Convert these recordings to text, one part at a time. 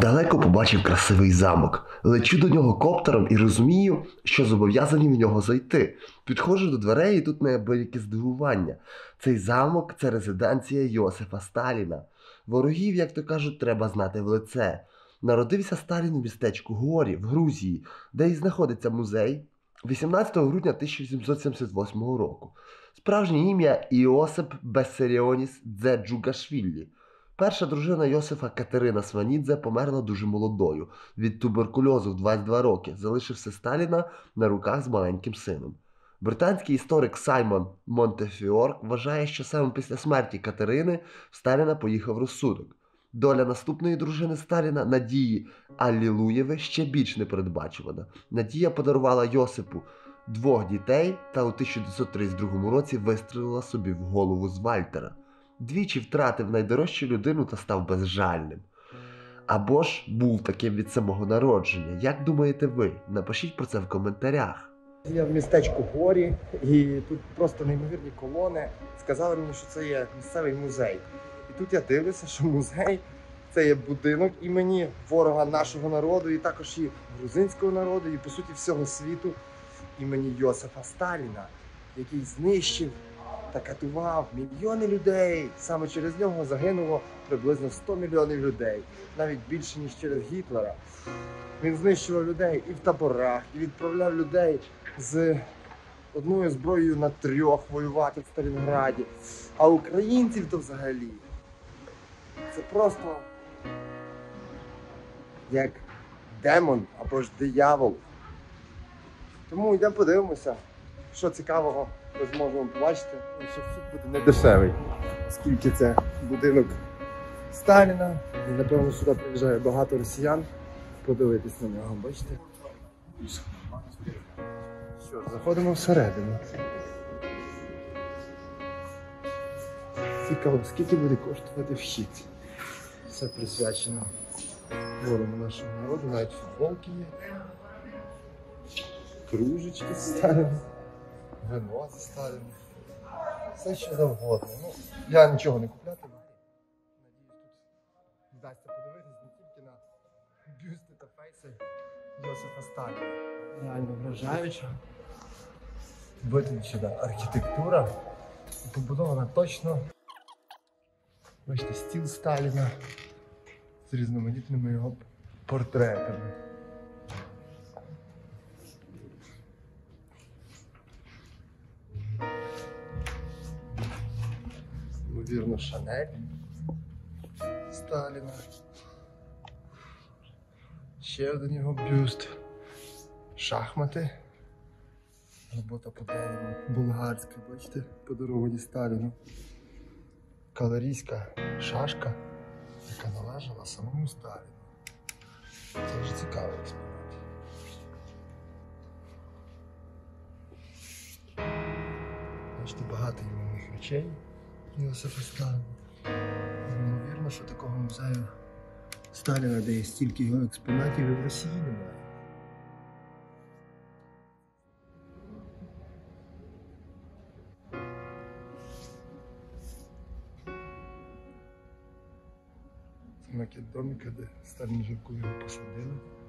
Здалеку побачив красивий замок. Лечу до нього коптером і розумію, що зобов'язані в нього зайти. Підходжу до дверей, і тут неабияке здивування. Цей замок це резиденція Йосифа Сталіна. Ворогів, як то кажуть, треба знати в лице. Народився Сталін у містечку Горі в Грузії, де і знаходиться музей 18 грудня 1878 року. Справжнє ім'я Іосип Бессеріоніс Дзеджугашвілі. Перша дружина Йосифа Катерина Сванідзе померла дуже молодою від туберкульозу в 22 роки, залишився Сталіна на руках з маленьким сином. Британський історик Саймон Монтефіор вважає, що саме після смерті Катерини Сталіна поїхав розсудок. Доля наступної дружини Сталіна Надії Аллілуєви ще більш непередбачувана. Надія подарувала Йосипу двох дітей та у 1932 році вистрелила собі в голову з Вальтера. Двічі втратив найдорожчу людину та став безжальним. Або ж був таким від самого народження. Як думаєте ви? Напишіть про це в коментарях. Я в містечку Горі, і тут просто неймовірні колони. Сказали мені, що це є місцевий музей. І тут я дивлюся, що музей це є будинок імені ворога нашого народу, і також і грузинського народу, і по суті всього світу імені Йосифа Сталіна, який знищив та катував мільйони людей. Саме через нього загинуло приблизно 100 мільйонів людей, навіть більше ніж через Гітлера. Він знищував людей і в таборах, і відправляв людей з одною зброєю на трьох воювати в Сталінграді. А українців то взагалі це просто як демон або ж диявол. Тому йдемо подивимося, що цікавого ми зможемо побачити. І що вхід буде не дешевий, оскільки це будинок Сталіна. Напевно сюди приїжджає багато росіян подивитись на нього, бачите? Що заходимо всередину. Цікаво, скільки буде коштувати вхід. Все присвячено ворогу нашого народу, навіть футболки є. Кружечки з Сталіном, вино зі Сталіном. Все що завгодно. Ну, я нічого не куплятиму. Надіюсь, тут вдасться подивитись не тільки на бюсти та фейси Йосифа Сталіна. Реально вражаюча. Витончена архітектура. Побудована точно. Бачите, стіл Сталіна з різноманітними його портретами. Шанель Сталіна. Ще один його бюст. Шахмати. Робота по дереву. Болгарська, бачите, подаровані Сталіну. Калорійська шашка, яка належала самому Сталіну. Це вже цікавий експонат. Бачите, багато іменних речей Йосифа Сталіна. Неймовірно, що такого музею Сталіна, де є стільки його експонатів, і в Росії немає. Макет домика, де Сталін жив, його посадили.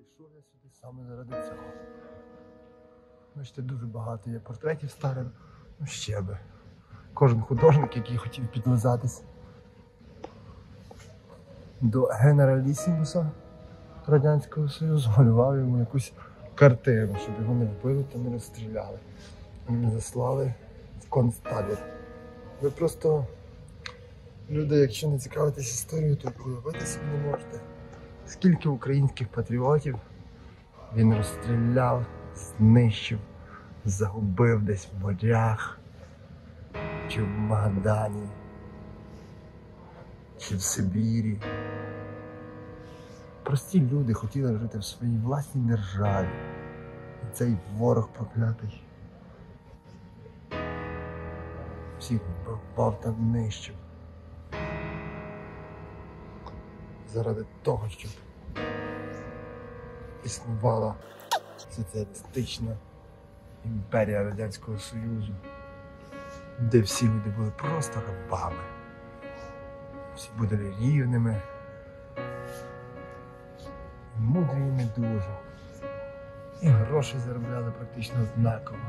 Прийшов я сюди саме заради цього. Бачите, дуже багато є портретів старих. Ну ще би. кожен художник, який хотів підв'язатись до генералісімуса Радянського Союзу, малював йому якусь картину, щоб його не вбили та не розстріляли. Не заслали в концтабір. Ви просто, люди, якщо не цікавитесь історією, то собі не можете. Скільки українських патріотів він розстріляв, знищив, загубив десь в морях, чи в Магадані, чи в Сибірі. Прості люди хотіли жити в своїй власній державі. І цей ворог проклятий. Всіх вбивав та нищив. Заради того, щоб існувала соціалістична імперія Радянського Союзу, де всі люди були просто рабами, всі були рівними, мудрі і не дуже, і гроші заробляли практично однаково.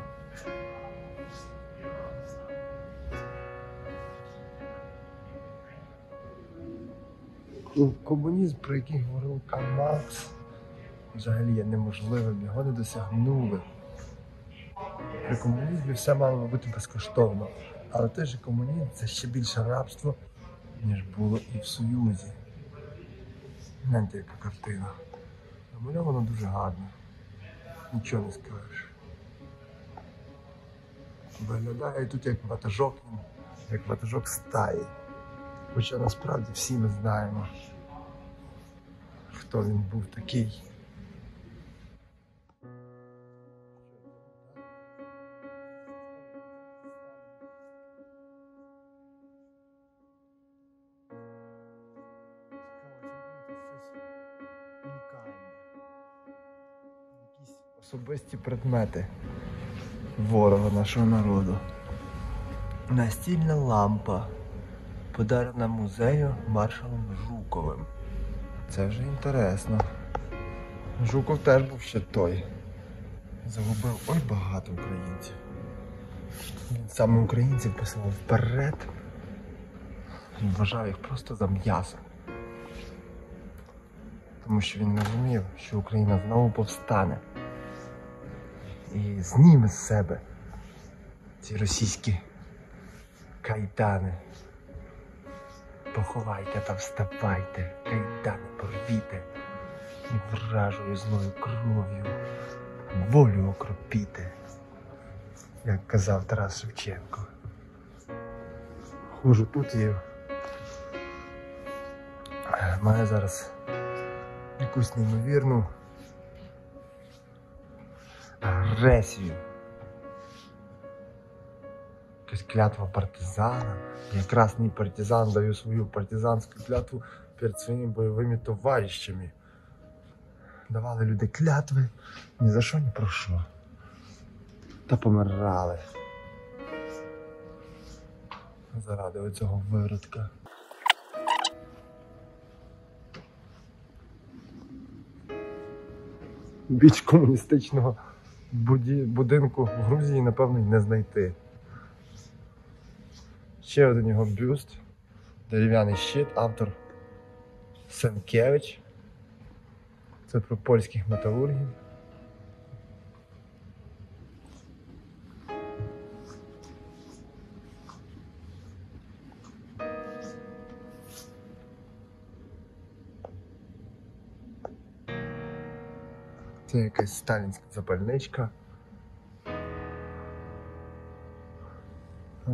Ну, Комунізм, про який говорив Карл Маркс, взагалі є неможливим, його не досягнули. При комунізмі все мало бути безкоштовно, але той же комунізм це ще більше рабство, ніж було і в Союзі. Гляньте, яка картина. Намальовано дуже гарно. Нічого не скажеш. Виглядає тут як ватажок, як ватажок стаї. Хоча насправді всі ми знаємо, хто він був такий. Особисті предмети ворога нашого народу. Настільна лампа, подарена музею маршалом Жуковим. Це вже інтересно. Жуков теж був ще той. Загубив ой багато українців. Він саме українців посилав вперед. Він вважав їх просто за м'ясо. Тому що він розумів, що Україна знову повстане і зніме з себе ці російські кайдани. Поховайте та вставайте, кайдани порвіте і вражою злою кров'ю волю окропіте, як казав Тарас Шевченко. Хожу тут і маю зараз якусь неймовірну агресію. Якась клятва партизана. Я красний партизан даю свою партизанську клятву перед своїми бойовими товаришами. Давали люди клятви ні за що, ні про що. Та помирали. Заради оцього виродка. Біч комуністичного будинку в Грузії, напевно, не знайти. Ще один його бюст. Дерев'яний щит, автор Сенкевич. Це про польських металургів. Це якась сталінська запальничка.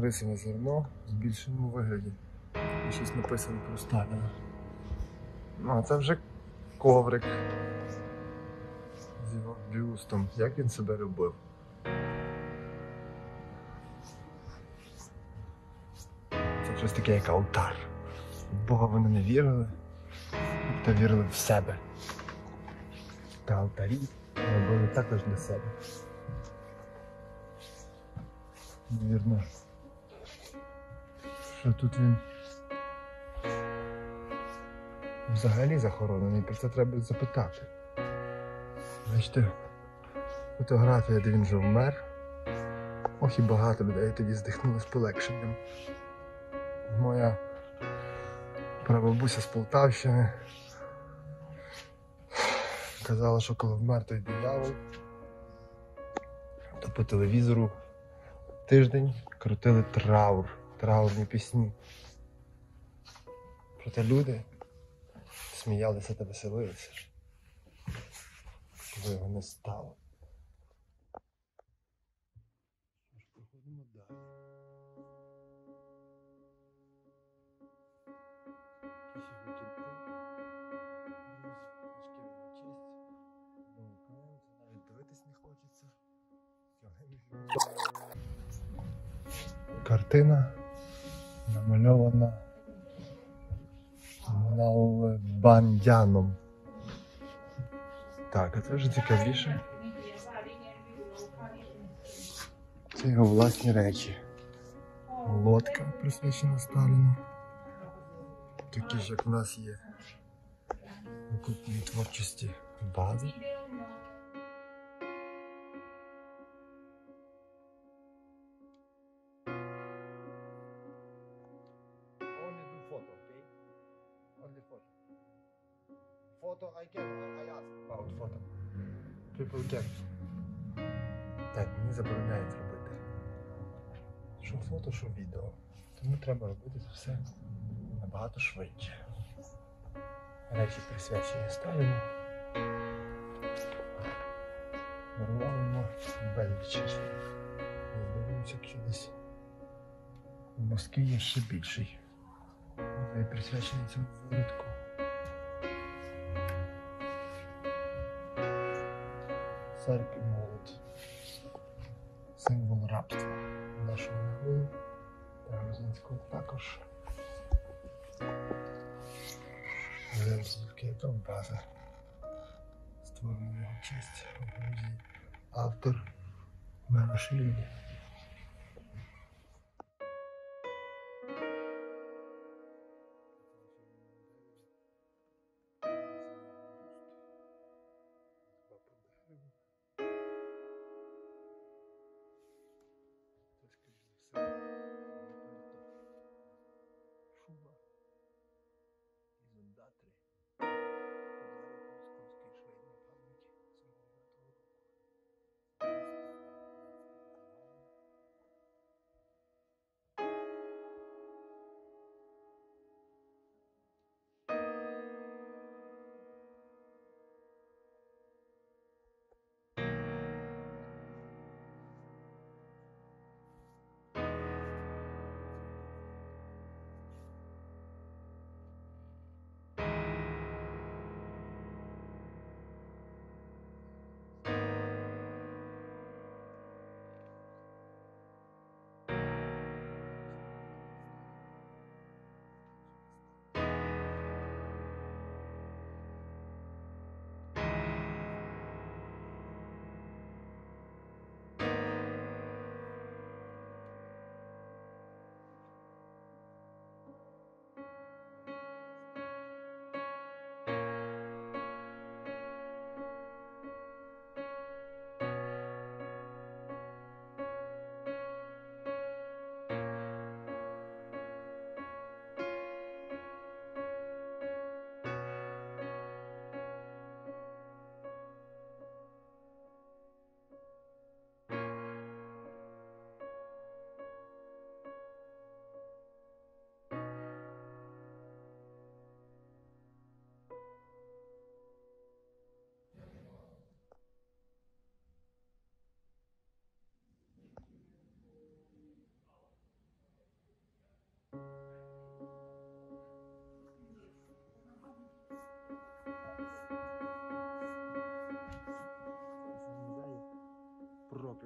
Рисове зерно в збільшеному вигляді. І щось написано про Сталіна. Ну, а це вже коврик з його бюстом. Як він себе любив. Це щось таке, як алтар. В Бога вони не вірили, та вірили в себе. Та алтарі робили також для себе. Вірно. Що тут він взагалі захоронений, про це треба запитати. Бачите, фотографія, де він вже вмер. Ох і багато людей тоді здихнули з полегшенням. Моя прабабуся з Полтавщини казала, що коли вмер той диявол, то по телевізору тиждень крутили траур, траурні пісні. Проте люди сміялися та веселилися, коли його не стало. Картина намальована Налбандяном. Так, а це вже цікавіше. Це його власні речі. Лодка присвячена Сталіну. Такі ж, як в нас є у творчості бази. Photo. Photo I can, I, I ask about photo. People can. Так, мені забороняють робити. Що фото, що відео. Тому треба робити це все набагато швидше. Речі присвячені Сталіну. Дарували безліч. Здивуюся, якщо десь в Москві є ще більший. Музей присвячений цьому виродку. Церкві молодь. Символ рабства нашого народу та грузинського також. Земський Донбаса. Створено його честь у Грузії. Автор Мирошвілі.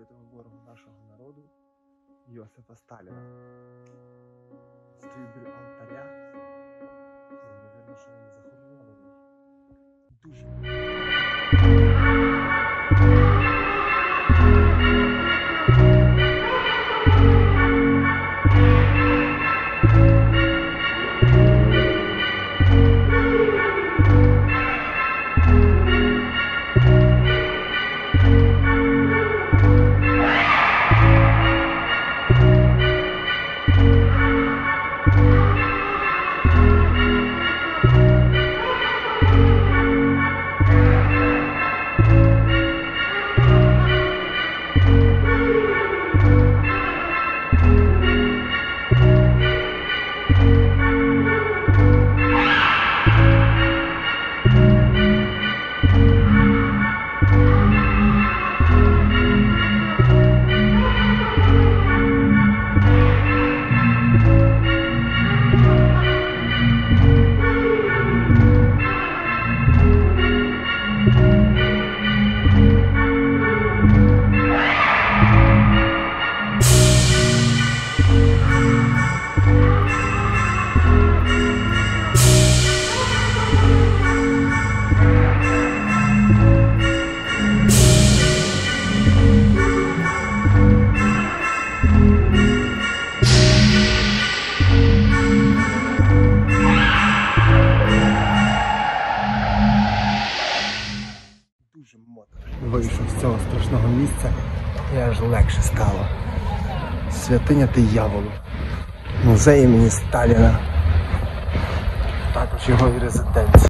відкритого ворогу нашого народу Йосифа Сталіна. Стою біля алтаря. Навірно, що він захоронований. Дуже. Святиня дияволу. Музей імені Сталіна. Також його і резиденція.